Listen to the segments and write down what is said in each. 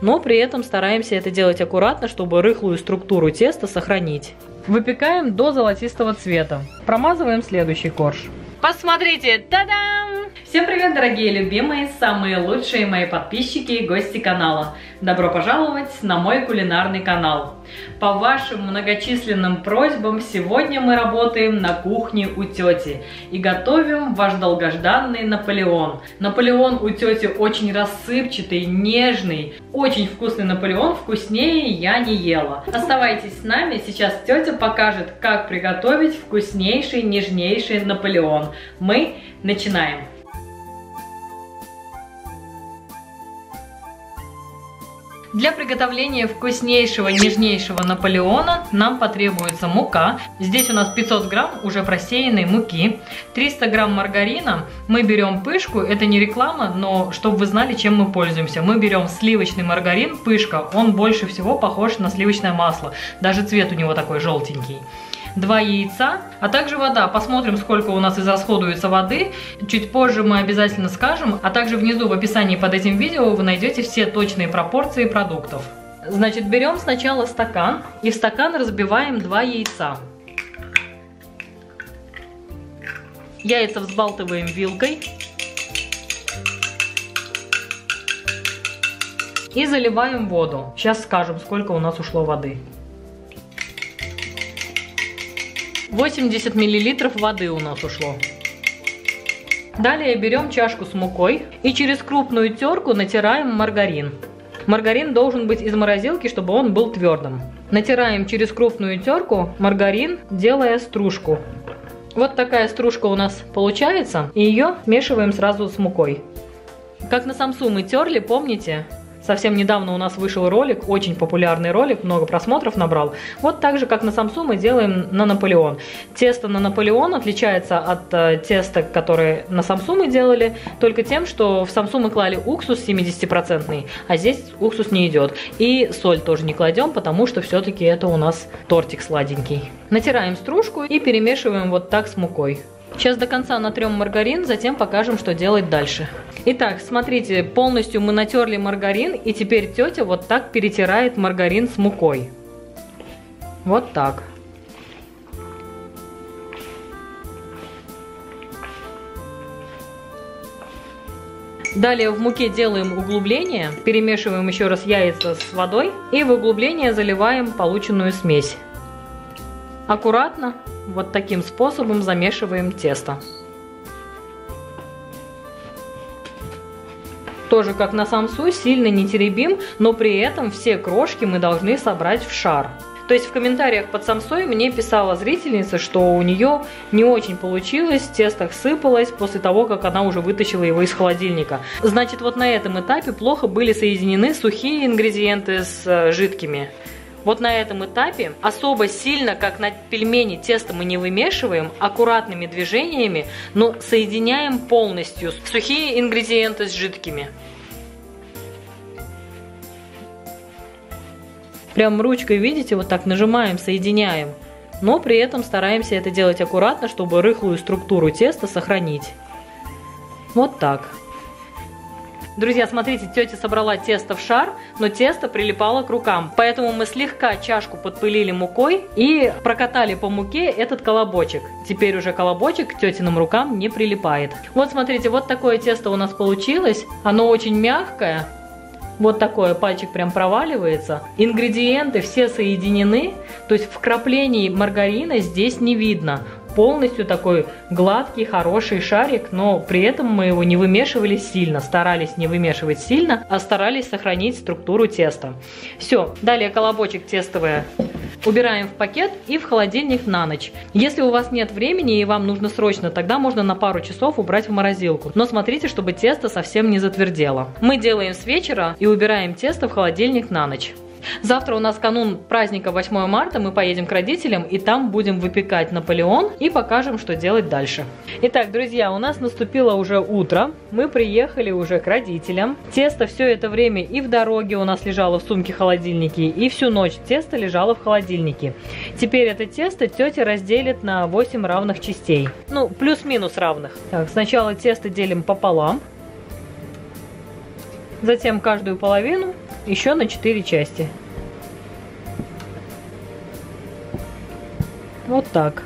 но при этом стараемся это делать аккуратно, чтобы рыхлую структуру теста сохранить. Выпекаем до золотистого цвета. Промазываем следующий корж. Посмотрите, та-дам! Всем привет, дорогие любимые, самые лучшие мои подписчики и гости канала. Добро пожаловать на мой кулинарный канал. По вашим многочисленным просьбам сегодня мы работаем на кухне у тети и готовим ваш долгожданный Наполеон. Наполеон у тети очень рассыпчатый, нежный, очень вкусный Наполеон, вкуснее я не ела. Оставайтесь с нами, сейчас тетя покажет, как приготовить вкуснейший, нежнейший Наполеон. Мы начинаем. Для приготовления вкуснейшего, нежнейшего Наполеона нам потребуется мука. Здесь у нас 500 грамм уже просеянной муки, 300 грамм маргарина. Мы берем пышку, это не реклама, но чтобы вы знали, чем мы пользуемся. Мы берем сливочный маргарин, пышка, он больше всего похож на сливочное масло. Даже цвет у него такой желтенький. 2 яйца, а также вода. Посмотрим, сколько у нас израсходуется воды. Чуть позже мы обязательно скажем, а также внизу в описании под этим видео вы найдете все точные пропорции продуктов. Значит, берем сначала стакан и в стакан разбиваем 2 яйца. Яйца взбалтываем вилкой. И заливаем воду. Сейчас скажем, сколько у нас ушло воды. 80 миллилитров воды у нас ушло. Далее берем чашку с мукой и через крупную терку натираем маргарин. Маргарин должен быть из морозилки, чтобы он был твердым. Натираем через крупную терку маргарин, делая стружку. Вот такая стружка у нас получается, и ее смешиваем сразу с мукой. Как на самсу мы терли, помните? Совсем недавно у нас вышел ролик, очень популярный ролик, много просмотров набрал. Вот так же, как на самсу мы делаем на Наполеон. Тесто на Наполеон отличается от э, теста, которое на самсу мы делали, только тем, что в самсу мы клали уксус 70%, а здесь уксус не идет. И соль тоже не кладем, потому что все-таки это у нас тортик сладенький. Натираем стружку и перемешиваем вот так с мукой. Сейчас до конца натрем маргарин, затем покажем, что делать дальше. Итак, смотрите, полностью мы натерли маргарин, и теперь тетя вот так перетирает маргарин с мукой. Вот так. Далее в муке делаем углубление, перемешиваем еще раз яйца с водой и в углубление заливаем полученную смесь. Аккуратно, вот таким способом замешиваем тесто. Тоже как на самсу, сильно не теребим, но при этом все крошки мы должны собрать в шар. То есть в комментариях под самсой мне писала зрительница, что у нее не очень получилось, тесто сыпалось после того, как она уже вытащила его из холодильника. Значит, вот на этом этапе плохо были соединены сухие ингредиенты с э, жидкими. Вот на этом этапе особо сильно, как на пельмени, тесто мы не вымешиваем, аккуратными движениями, но соединяем полностью сухие ингредиенты с жидкими. Прям ручкой, видите, вот так нажимаем, соединяем. Но при этом стараемся это делать аккуратно, чтобы рыхлую структуру теста сохранить. Вот так. Друзья, смотрите, тетя собрала тесто в шар, но тесто прилипало к рукам. Поэтому мы слегка чашку подпылили мукой и прокатали по муке этот колобочек. Теперь уже колобочек к тетиным рукам не прилипает. Вот смотрите, вот такое тесто у нас получилось. Оно очень мягкое, вот такое, пальчик прям проваливается. Ингредиенты все соединены, то есть вкраплений маргарина здесь не видно полностью такой гладкий, хороший шарик, но при этом мы его не вымешивали сильно, старались не вымешивать сильно, а старались сохранить структуру теста. Все, далее колобочек тестовый убираем в пакет и в холодильник на ночь. Если у вас нет времени и вам нужно срочно, тогда можно на пару часов убрать в морозилку. Но смотрите, чтобы тесто совсем не затвердело. Мы делаем с вечера и убираем тесто в холодильник на ночь. Завтра у нас канун праздника 8 марта, мы поедем к родителям и там будем выпекать Наполеон и покажем, что делать дальше. Итак, друзья, у нас наступило уже утро, мы приехали уже к родителям. Тесто все это время и в дороге у нас лежало в сумке холодильнике, и всю ночь тесто лежало в холодильнике. Теперь это тесто тетя разделит на 8 равных частей. Ну, плюс-минус равных. Так, сначала тесто делим пополам. Затем каждую половину еще на 4 части. Вот так.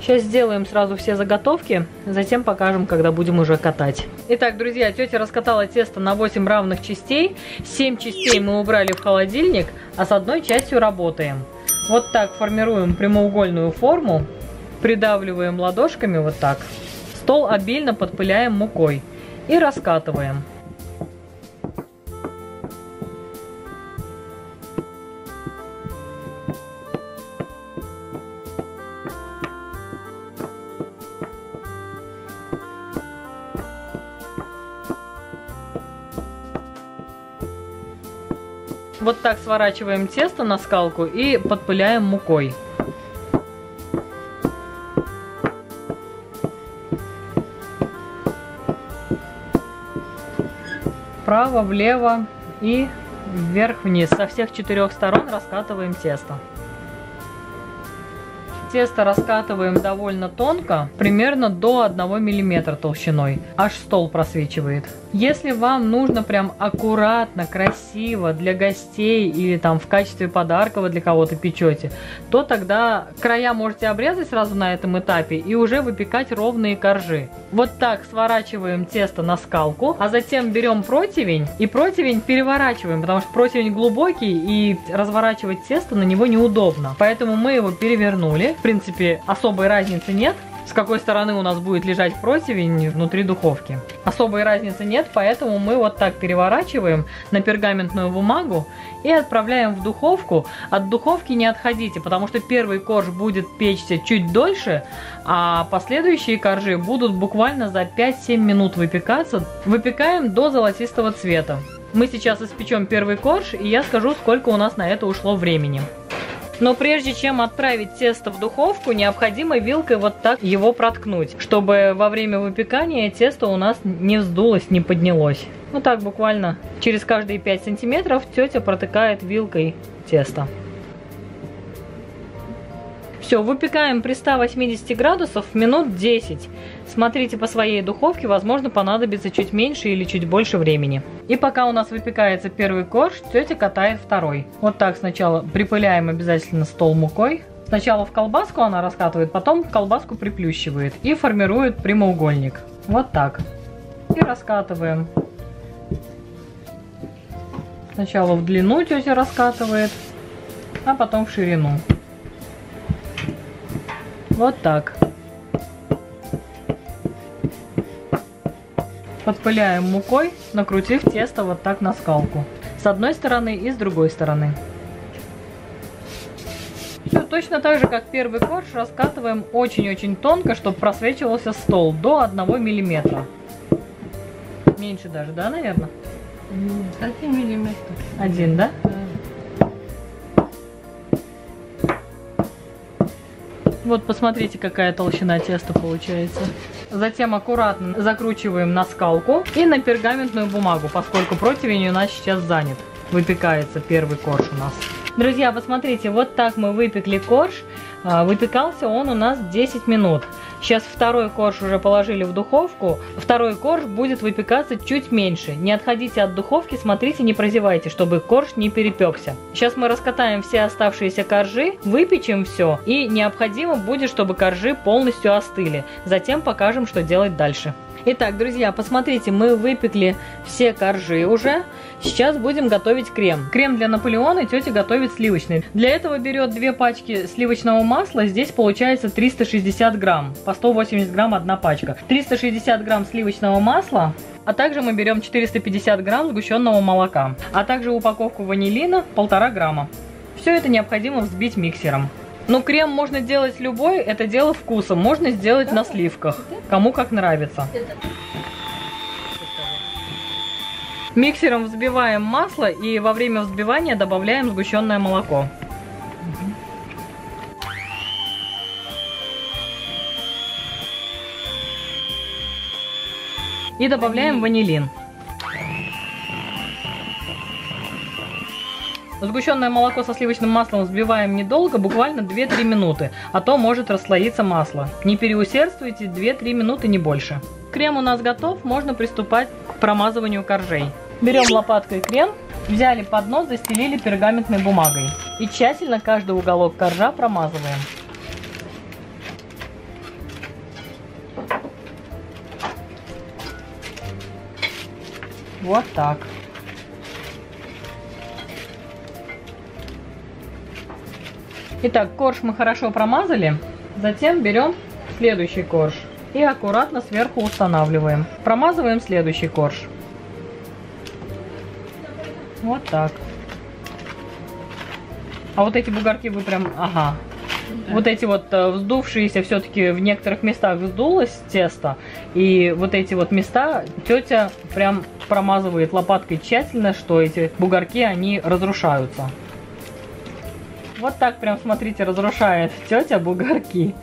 Сейчас сделаем сразу все заготовки, затем покажем, когда будем уже катать. Итак, друзья, тетя раскатала тесто на 8 равных частей. 7 частей мы убрали в холодильник, а с одной частью работаем. Вот так формируем прямоугольную форму, придавливаем ладошками вот так. Стол обильно подпыляем мукой и раскатываем. Так сворачиваем тесто на скалку и подпыляем мукой. Вправо, влево и вверх-вниз. Со всех четырех сторон раскатываем тесто. Тесто раскатываем довольно тонко, примерно до 1 мм толщиной. Аж стол просвечивает. Если вам нужно прям аккуратно, красиво для гостей или там в качестве подарка вы для кого-то печете, то тогда края можете обрезать сразу на этом этапе и уже выпекать ровные коржи. Вот так сворачиваем тесто на скалку, а затем берем противень и противень переворачиваем, потому что противень глубокий и разворачивать тесто на него неудобно. Поэтому мы его перевернули. Принципе, особой разницы нет с какой стороны у нас будет лежать противень внутри духовки. Особой разницы нет, поэтому мы вот так переворачиваем на пергаментную бумагу и отправляем в духовку. От духовки не отходите, потому что первый корж будет печься чуть дольше, а последующие коржи будут буквально за 5-7 минут выпекаться. Выпекаем до золотистого цвета. Мы сейчас испечем первый корж, и я скажу, сколько у нас на это ушло времени. Но прежде чем отправить тесто в духовку, необходимо вилкой вот так его проткнуть, чтобы во время выпекания тесто у нас не вздулось, не поднялось. Вот так буквально через каждые 5 сантиметров тетя протыкает вилкой тесто. Все, выпекаем при 180 градусов минут 10. Смотрите по своей духовке, возможно понадобится чуть меньше или чуть больше времени. И пока у нас выпекается первый корж, тетя катает второй. Вот так сначала припыляем обязательно стол мукой. Сначала в колбаску она раскатывает, потом колбаску приплющивает и формирует прямоугольник. Вот так. И раскатываем. Сначала в длину тетя раскатывает, а потом в ширину. Вот так. Подпыляем мукой, накрутив тесто вот так на скалку. С одной стороны и с другой стороны. Все точно так же, как первый корж, раскатываем очень-очень тонко, чтобы просвечивался стол до 1 миллиметра. Меньше даже, да, наверное? Один миллиметр. Один, да? Вот посмотрите, какая толщина теста получается. Затем аккуратно закручиваем на скалку и на пергаментную бумагу, поскольку противень у нас сейчас занят. Выпекается первый корж у нас. Друзья, посмотрите, вот так мы выпекли корж. А, выпекался он у нас 10 минут. Сейчас второй корж уже положили в духовку. Второй корж будет выпекаться чуть меньше. Не отходите от духовки, смотрите, не прозевайте, чтобы корж не перепекся. Сейчас мы раскатаем все оставшиеся коржи, выпечем все. И необходимо будет, чтобы коржи полностью остыли. Затем покажем, что делать дальше. Итак, друзья, посмотрите, мы выпекли все коржи уже. Сейчас будем готовить крем. Крем для Наполеона тетя готовит сливочный. Для этого берет две пачки сливочного масла. Здесь получается 360 грамм. По 180 грамм одна пачка. 360 грамм сливочного масла. А также мы берем 450 грамм сгущенного молока. А также упаковку ванилина 1,5 грамма. Все это необходимо взбить миксером. Ну, крем можно делать любой, это дело вкуса. Можно сделать на сливках, кому как нравится. Миксером взбиваем масло и во время взбивания добавляем сгущенное молоко. И добавляем ванилин. Сгущенное молоко со сливочным маслом взбиваем недолго, буквально 2-3 минуты, а то может расслоиться масло. Не переусердствуйте, 2-3 минуты, не больше. Крем у нас готов, можно приступать к промазыванию коржей. Берем лопаткой крем, взяли поднос, застелили пергаментной бумагой. И тщательно каждый уголок коржа промазываем. Вот так. Итак, корж мы хорошо промазали. Затем берем следующий корж и аккуратно сверху устанавливаем. Промазываем следующий корж. Вот так. А вот эти бугорки вы прям... Ага. Вот эти вот э, вздувшиеся все-таки в некоторых местах вздулось тесто. И вот эти вот места тетя прям промазывает лопаткой тщательно, что эти бугорки, они разрушаются. Вот так прям, смотрите, разрушает тетя бугорки.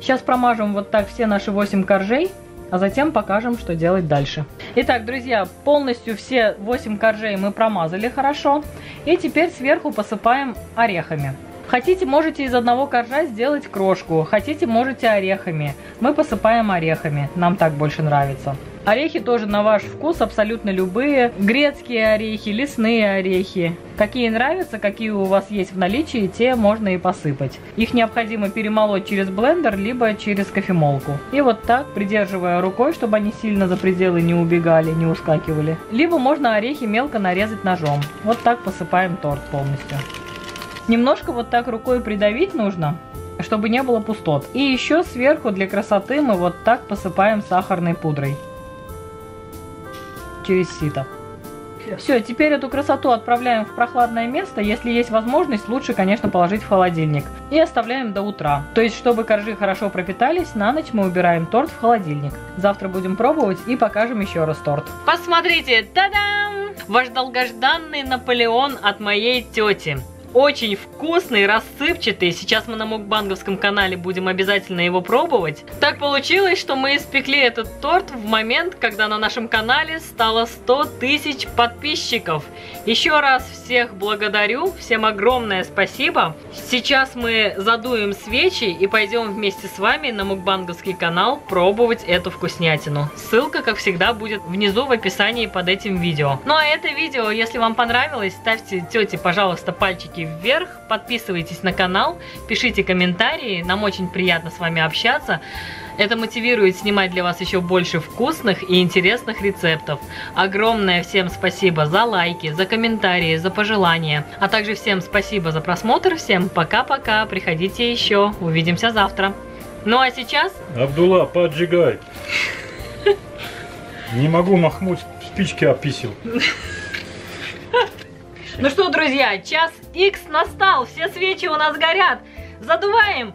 Сейчас промажем вот так все наши 8 коржей, а затем покажем, что делать дальше. Итак, друзья, полностью все 8 коржей мы промазали хорошо. И теперь сверху посыпаем орехами. Хотите, можете из одного коржа сделать крошку, хотите, можете орехами. Мы посыпаем орехами, нам так больше нравится. Орехи тоже на ваш вкус, абсолютно любые. Грецкие орехи, лесные орехи. Какие нравятся, какие у вас есть в наличии, те можно и посыпать. Их необходимо перемолоть через блендер, либо через кофемолку. И вот так, придерживая рукой, чтобы они сильно за пределы не убегали, не ускакивали. Либо можно орехи мелко нарезать ножом. Вот так посыпаем торт полностью. Немножко вот так рукой придавить нужно, чтобы не было пустот. И еще сверху для красоты мы вот так посыпаем сахарной пудрой через сито. Все, теперь эту красоту отправляем в прохладное место. Если есть возможность, лучше, конечно, положить в холодильник. И оставляем до утра. То есть, чтобы коржи хорошо пропитались, на ночь мы убираем торт в холодильник. Завтра будем пробовать и покажем еще раз торт. Посмотрите, та-дам! Ваш долгожданный Наполеон от моей тети. Очень вкусный, рассыпчатый. Сейчас мы на мукбанговском канале будем обязательно его пробовать. Так получилось, что мы испекли этот торт в момент, когда на нашем канале стало 100 тысяч подписчиков. Еще раз всех благодарю, всем огромное спасибо. Сейчас мы задуем свечи и пойдем вместе с вами на мукбанговский канал пробовать эту вкуснятину. Ссылка, как всегда, будет внизу в описании под этим видео. Ну а это видео, если вам понравилось, ставьте тете, пожалуйста, пальчики вверх, подписывайтесь на канал, пишите комментарии, нам очень приятно с вами общаться. Это мотивирует снимать для вас еще больше вкусных и интересных рецептов. Огромное всем спасибо за лайки, за комментарии, за пожелания. А также всем спасибо за просмотр. Всем пока-пока. Приходите еще. Увидимся завтра. Ну а сейчас... Абдулла, поджигай. Не могу махнуть, спички описил. Ну что, друзья, час X настал, все свечи у нас горят. Задуваем